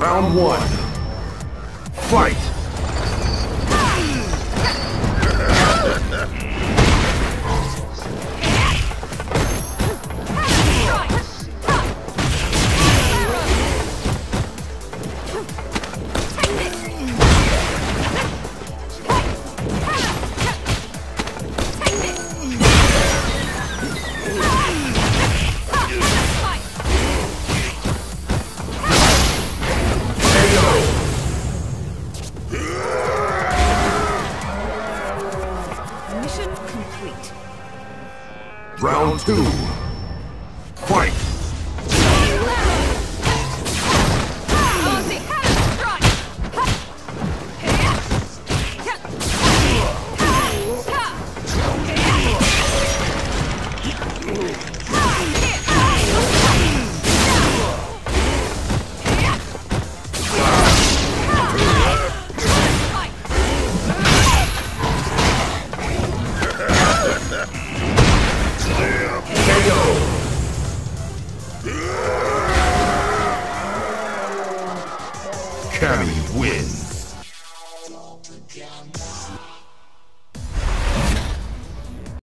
Round one. Fight! Mission complete. Round two. Fight! Kami wins.